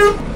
boop.